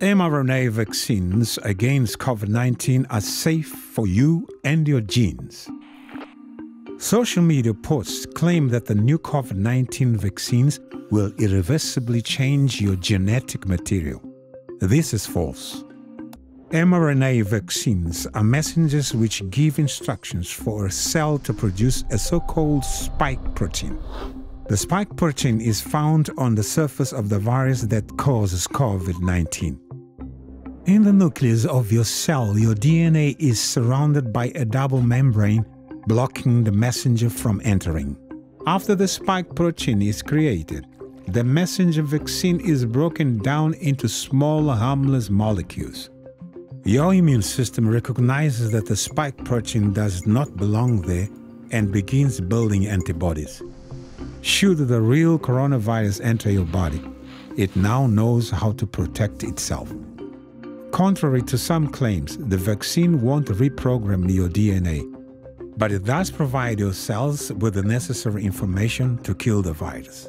mRNA vaccines against COVID 19 are safe for you and your genes. Social media posts claim that the new COVID 19 vaccines will irreversibly change your genetic material. This is false mRNA vaccines are messengers which give instructions for a cell to produce a so-called spike protein. The spike protein is found on the surface of the virus that causes COVID-19. In the nucleus of your cell, your DNA is surrounded by a double membrane blocking the messenger from entering. After the spike protein is created, the messenger vaccine is broken down into small harmless molecules. Your immune system recognizes that the spike protein does not belong there and begins building antibodies. Should the real coronavirus enter your body, it now knows how to protect itself. Contrary to some claims, the vaccine won't reprogram your DNA, but it does provide your cells with the necessary information to kill the virus.